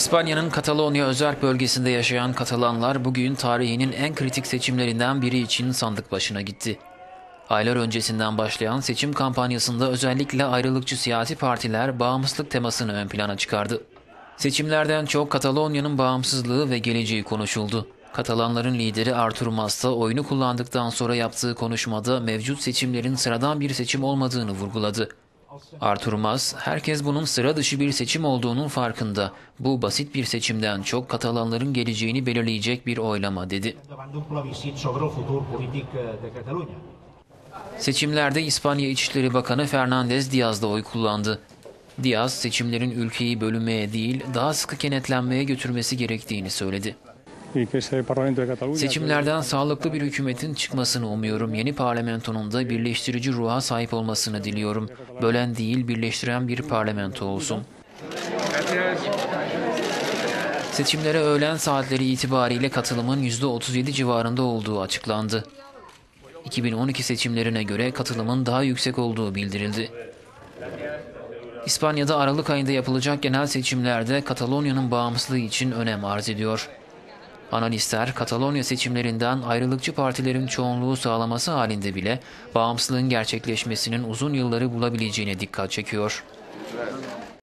İspanya'nın Katalonya özerk bölgesinde yaşayan Katalanlar bugün tarihinin en kritik seçimlerinden biri için sandık başına gitti. Aylar öncesinden başlayan seçim kampanyasında özellikle ayrılıkçı siyasi partiler bağımsızlık temasını ön plana çıkardı. Seçimlerden çok Katalonya'nın bağımsızlığı ve geleceği konuşuldu. Katalanların lideri Artur Mas da oyunu kullandıktan sonra yaptığı konuşmada mevcut seçimlerin sıradan bir seçim olmadığını vurguladı. Artur Mas, herkes bunun sıra dışı bir seçim olduğunun farkında. Bu basit bir seçimden çok Katalanların geleceğini belirleyecek bir oylama dedi. Seçimlerde İspanya İçişleri Bakanı Fernandez Diaz da oy kullandı. Diaz, seçimlerin ülkeyi bölünmeye değil, daha sıkı kenetlenmeye götürmesi gerektiğini söyledi. Seçimlerden sağlıklı bir hükümetin çıkmasını umuyorum. Yeni parlamentonun da birleştirici ruha sahip olmasını diliyorum. Bölen değil, birleştiren bir parlamento olsun. Seçimlere öğlen saatleri itibariyle katılımın %37 civarında olduğu açıklandı. 2012 seçimlerine göre katılımın daha yüksek olduğu bildirildi. İspanya'da Aralık ayında yapılacak genel seçimlerde Katalonya'nın bağımsızlığı için önem arz ediyor. Analistler Katalonya seçimlerinden ayrılıkçı partilerin çoğunluğu sağlaması halinde bile bağımsızlığın gerçekleşmesinin uzun yılları bulabileceğine dikkat çekiyor.